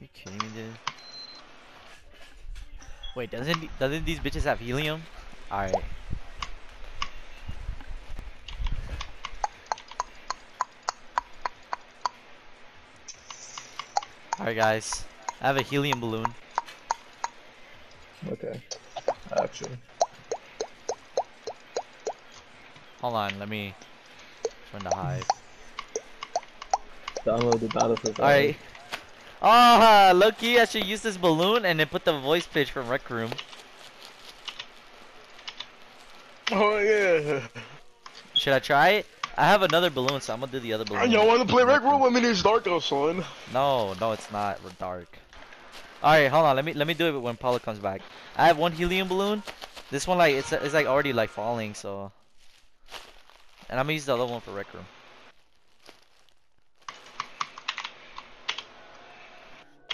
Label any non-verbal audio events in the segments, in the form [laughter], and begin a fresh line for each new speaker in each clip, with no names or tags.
you kidding me, dude? Wait, doesn't doesn't these bitches have helium? Alright. Alright guys. I have a helium balloon.
Okay. Actually.
Hold on, let me turn the hive.
Download the data for
Alright. Ah, oh, Loki, I should use this balloon and then put the voice pitch from Rec Room.
Oh yeah.
Should I try it? I have another balloon, so I'm gonna do the other balloon.
Y'all want to play Rec Room? I mean, it's dark outside.
No, no, it's not We're dark. All right, hold on. Let me let me do it when Paula comes back. I have one helium balloon. This one like it's it's like already like falling, so. And I'm gonna use the other one for rec room.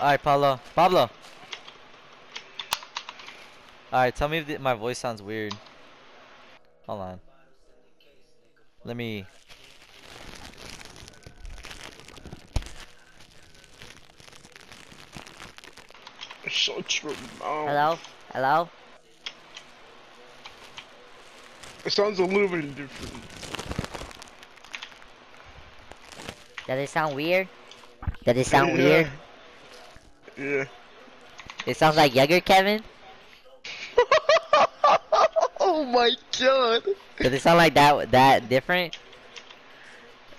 All right, Pablo. Pablo. All right, tell me if the, my voice sounds weird. Hold on. Let me.
Shut your mouth.
Hello. Hello.
It sounds a little bit different.
Does it sound weird? Does it sound
Yeah.
weird?
Yeah.
It sounds like younger Kevin? [laughs]
oh my god.
Does it sound like that that different?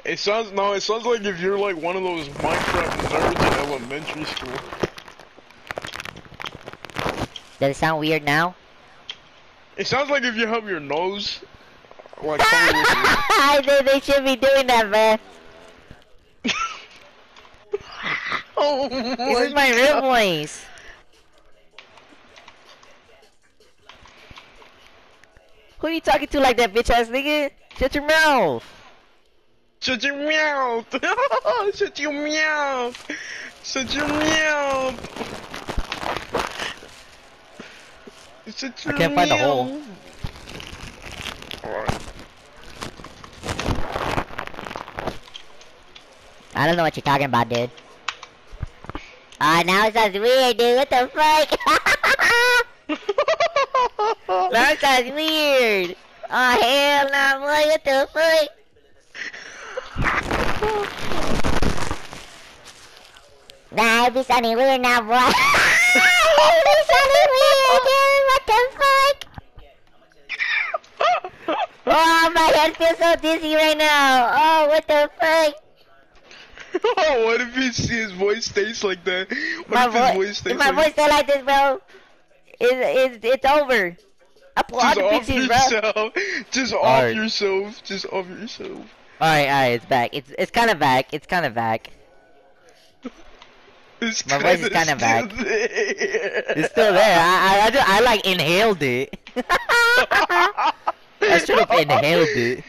It sounds no. It sounds like if you're like one of those Minecraft nerds in elementary school.
Does it sound weird now?
It sounds like if you have your nose like [laughs] covered
I think they should be doing that, man.
Oh
This is my real voice. Who are you talking to like that bitch ass nigga? Shut your mouth.
Shut your mouth! [laughs] Shut your mouth! Shut your mouth! Shut your I
can't find the hole.
I don't know what you're talking about, dude. Ah, now it sounds weird, dude. What the fuck? [laughs] it sounds weird. Oh, hell no, boy. What the fuck? Nah, it be sounding weird now, boy. it be sounding weird, dude. What the fuck? [laughs] Oh, my head feels so dizzy right now. Oh, what the fuck? [laughs]
Oh, what if his, his voice stays like that? What
my
if his
voice,
voice stays
if my
like
voice stay like this, bro, it's, it's, it's over. I pull all
Just
the
off
bitches, bro.
yourself. [laughs] Just off
Alright.
yourself. Just off yourself.
Alright, alright, it's back. It's it's kind of back. It's kind of back. [laughs]
It's
My voice is
kinda
kinda back.
there.
It's still there. I I, I, just, I like inhaled it. I should have inhaled it.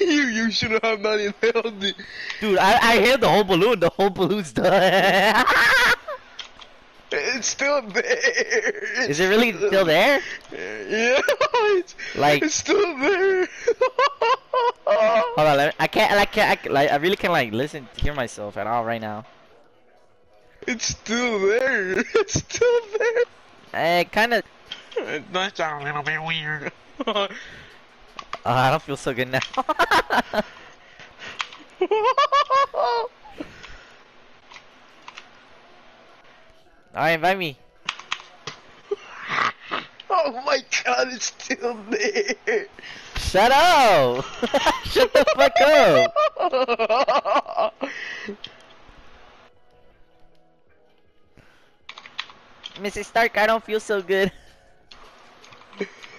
You you should have not inhaled it.
Dude, I I inhaled the whole balloon. The whole balloon's done. [laughs]
It's still there.
Is it really still there?
Yeah, [laughs] it's,
Like-
it's still there.
Hold on, let me, I can't. I can't. I, can't- like, I really can't like listen, hear myself at all right now.
it's still there. [laughs] It's still there.
Eh, kind of.
It does sound a little bit weird.
Uh, I don't feel so good now. Alright, invite me.
oh my god, it's still there.
Shut up! [laughs] Shut the fuck up! [laughs] Mrs. Stark, I don't feel so good. [laughs]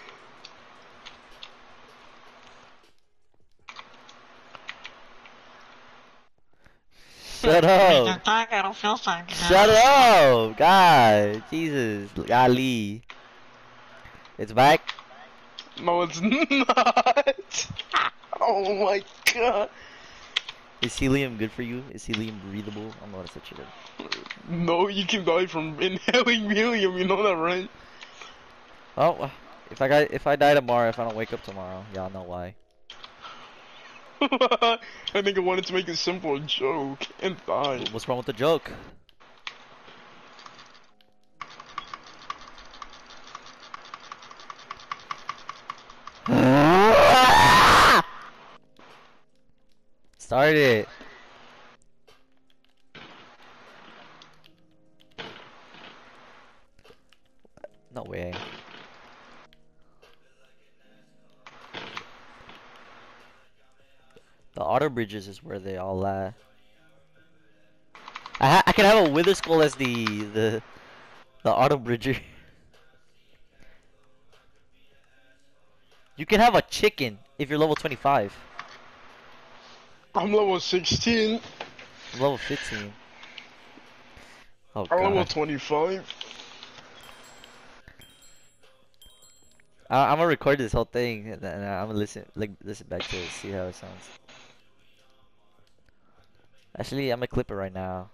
Shut [laughs] up!
I don't feel so good.
Shut up! God, Jesus, golly. It's back.
no, it's [laughs] not. oh my god.
Is helium good for you? Is helium breathable? I don't know what to shit.
No, you can die from inhaling [laughs] helium. You know that, right?
Oh, if I got, if I die tomorrow, if I don't wake up tomorrow, y'all know why. [laughs]
I think I wanted to make a simple joke and fine.
What's wrong with the joke? [laughs] Start it. No way. The auto bridges is where they all at. I ha I can have a wither skull as the the the auto bridger. [laughs] You can have a chicken if you're level 25.
I'm level 16.
I'm level 15. Oh
I'm level 25.
I I'm gonna record this whole thing and I'm gonna listen like listen back to it, see how it sounds. Actually, I'm gonna clip it right now.